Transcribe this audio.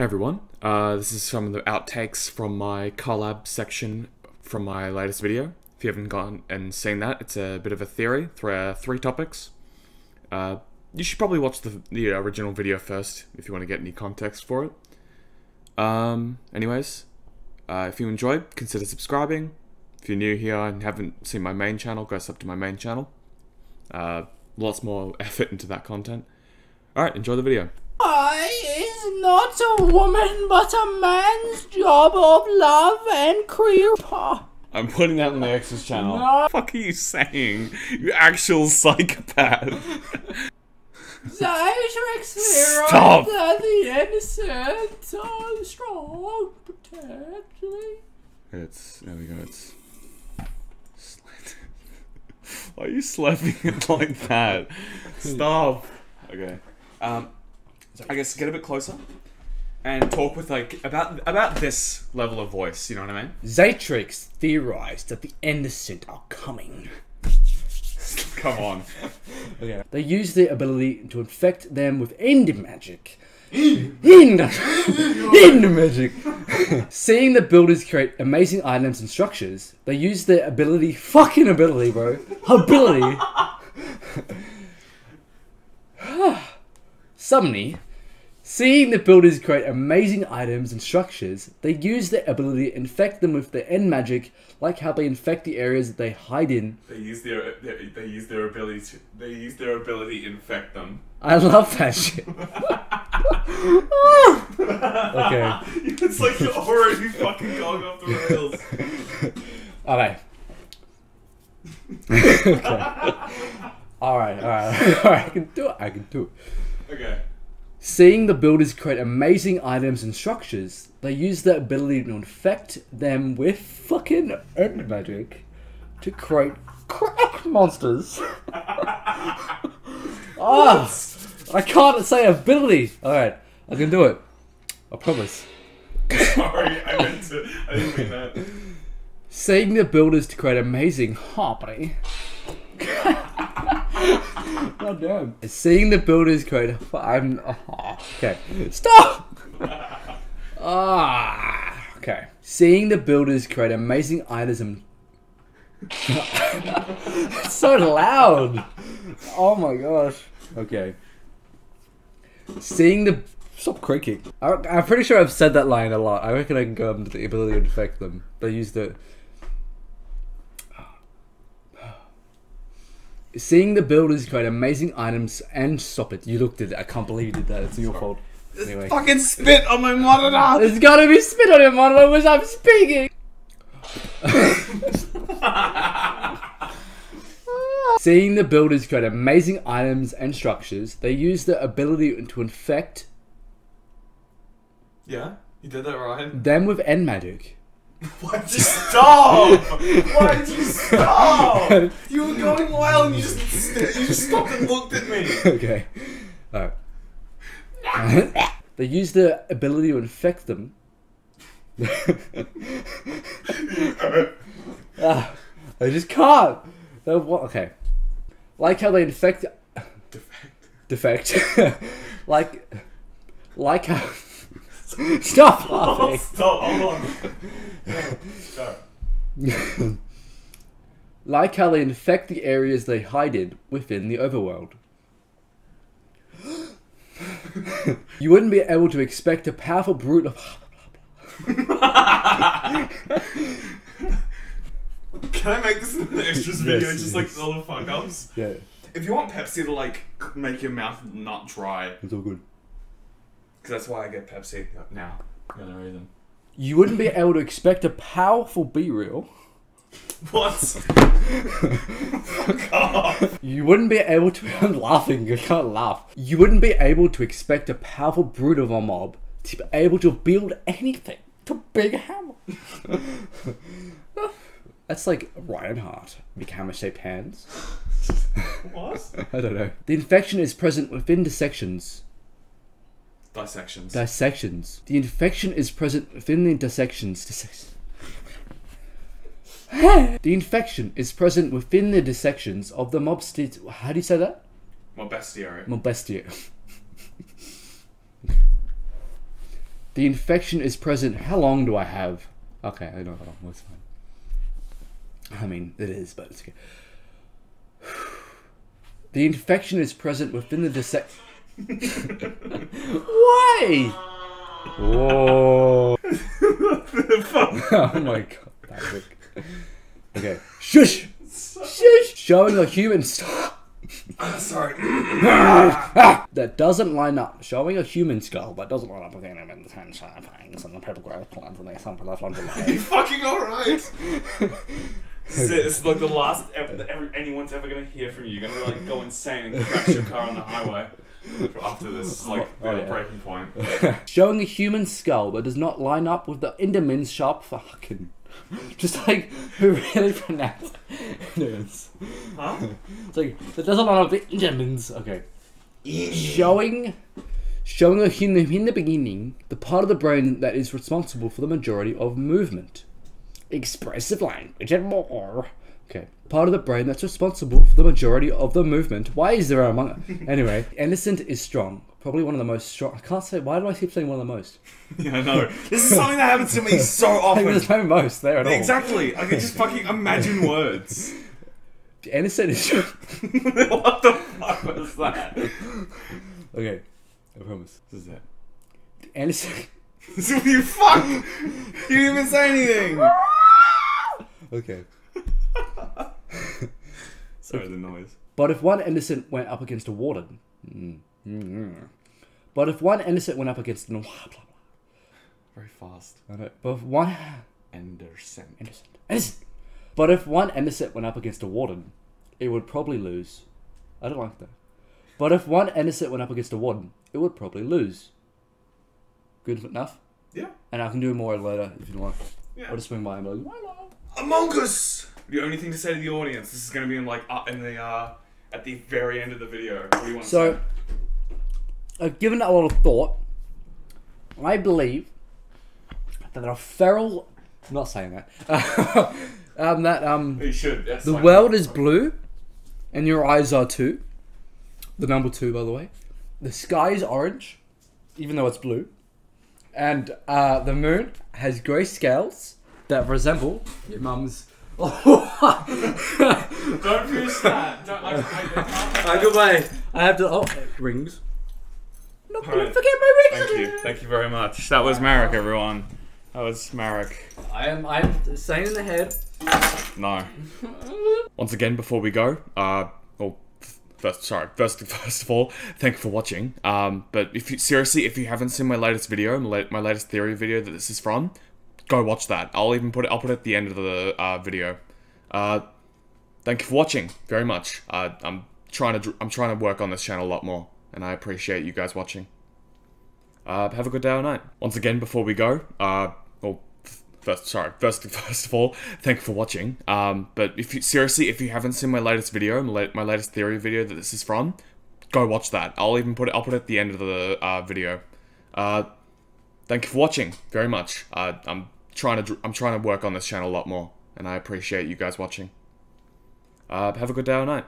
Hey everyone, uh, this is some of the outtakes from my collab section from my latest video. If you haven't gone and seen that, it's a bit of a theory, th- uh, three topics. Uh, you should probably watch the, the original video first if you want to get any context for it. Um, anyways, uh, if you enjoyed, consider subscribing. If you're new here and haven't seen my main channel, go sub to my main channel. Uh, lots more effort into that content. Alright, enjoy the video. I is not a woman, but a man's job of love and creep. I'm putting that on the X's channel. No. fuck are you saying? You actual psychopath. Xatrix Stop. that the Endersent are strong, potentially. It's there we go. It's slanted. Why are you slapping it like that? Stop. Okay. Um, I guess get a bit closer and talk with like about about this level of voice. You know what I mean? Xatrix theorized that the Endersent are coming. Come on. They use their ability to infect them with end magic. End, end magic. Seeing the builders create amazing items and structures, they use their ability, fucking ability, bro, ability. Suddenly, seeing the builders create amazing items and structures, they use their ability to infect them with their end magic, like how they infect the areas that they hide in. They use their, they, they use their ability to they use their ability to infect them. I love that shit. okay. it's like you're already fucking going off the rails. Okay. okay. Alright, alright, alright, I can do it, I can do it. Okay. Seeing the builders create amazing items and structures, they use their ability to infect them with fucking end magic to create crack monsters. Ah, I can't say ability. Alright, I can do it. I promise. Sorry, I meant to. I didn't mean that. Seeing the builders to create amazing harmony. God damn. Seeing the builders create. I'm. oh, okay. Stop! Ah. Okay. Seeing the builders create amazing items it's so loud! Oh my gosh. Okay. Seeing the. Stop creaking. I, I'm pretty sure I've said that line a lot. I reckon I can go up to the ability to infect them. They use the. Seeing the builders create amazing items and stop it. You looked at it. I can't believe you did that. It's your fault. Anyway. Fucking spit on my monitor. There's gotta be spit on your monitor when I'm speaking! Seeing the builders create amazing items and structures, they use the ability to infect Yeah, you did that right. them with end magic. Why'd you stop? Why'd you stop? You were going wild and you just you just stopped and looked at me. okay. Alright. they use their ability to infect them. ah, I just can't. They're what? Okay. Like how they infect. Defect. Defect. like. Like how. Stop laughing. Stop. Hold on. Go. like how they infect the areas they hide in within the overworld. you wouldn't be able to expect a powerful brute of. Can I make this an extras video, just like all the fuck ups? Yeah, If you want Pepsi to like make your mouth not dry, it's all good. Because that's why I get Pepsi now. The other reason. You wouldn't be able to expect a powerful be real. What? Fuck off. You wouldn't be able to. I'm laughing. I can't laugh. You wouldn't be able to expect a powerful brute of a mob to be able to build anything. To big a hammer. That's like Ryan Hart. Big hammer shaped hands. What? I don't know. The infection is present within dissections. Dissections. Dissections. The infection is present within the dissections. Dissections. the infection is present within the dissections of the mob state. How do you say that? My bestiary. Mobestia. The infection is present. How long do I have? Okay, I know how long. That's fine. I mean, it is, but it's okay. The infection is present within the dissect. Why? Whoa. oh my god, Patrick. Okay. Shush! Shush! Showing a human skull ah, Sorry. that doesn't line up. Showing a human skull that doesn't line up with any of the ten side fangs and the purple growth plants and the sun left under the You head. fucking alright? This is, this is like the last ever that ever, anyone's ever gonna hear from you. You're gonna like go insane and crash your car on the highway after this like Oh, yeah. breaking point. Showing a human skull that does not line up with the Enderman's sharp fucking. Just like who really pronounced Endermans. Huh? It's like that doesn't line up with the Endermans. Okay. Showing showing a human in the beginning the part of the brain that is responsible for the majority of movement. Expressive language and more. Okay. Part of the brain that's responsible for the majority of the movement. Why is there a among Anyway, Endersent is strong. Probably one of the most strong. I can't say. Why do I keep saying one of the most? Yeah, I know. This is something that happens to me so often. there's no most there at all. Exactly. I can just fucking imagine words. Endersent is. what the fuck was that? okay. I promise. This is it. Endersent. you fuck! You didn't even say anything! Okay. Sorry, the noise. But if one Endersent went up against a warden, mm, mm, but if one Endersent went up against an blah, blah, Very fast. I know. But if one Anderson. Endersent, Endersent. But if one Endersent went up against a warden, it would probably lose. I don't like that. But if one Endersent went up against a warden, it would probably lose. Good enough. Yeah. And I can do more later if you want. Yeah. I'll just swing by and be like. Among Us! The only thing to say to the audience, this is gonna be in like up in the uh at the very end of the video. What do you want to So, say? I've given it a lot of thought. I believe that a feral. I'm not saying that. um, that um, You should. That's the world is blue, and your eyes are too. The number two, by the way. The sky is orange, even though it's blue, and uh, the moon has grey scales that resemble your mum's. Don't finish that. Don't, I, I, I can't. Uh, goodbye. I have to. Oh, rings. Not gonna Alright. forget my rings. Thank you. Thank you very much. That was Marok, everyone. That was Marok. I am. I'm saying in the head. No. Once again, before we go, uh, well, first, sorry, first, first of all, thank you for watching. Um, but if you seriously, if you haven't seen my latest video, my, la- my latest theory video that this is from, go watch that. I'll even put it. I'll put it at the end of the uh, video. Uh, thank you for watching very much. Uh, I'm trying to, I'm trying to work on this channel a lot more, and I appreciate you guys watching. Uh, have a good day or night. Once again, before we go, uh, well, first, sorry, first, first of all, thank you for watching. Um, but if you seriously, if you haven't seen my latest video, my, latest theory video that this is from, go watch that. I'll even put it. I'll put it at the end of the uh, video. Uh, thank you for watching very much. I'm trying to, I'm trying to work on this channel a lot more, and I appreciate you guys watching. Uh, have a good day or night.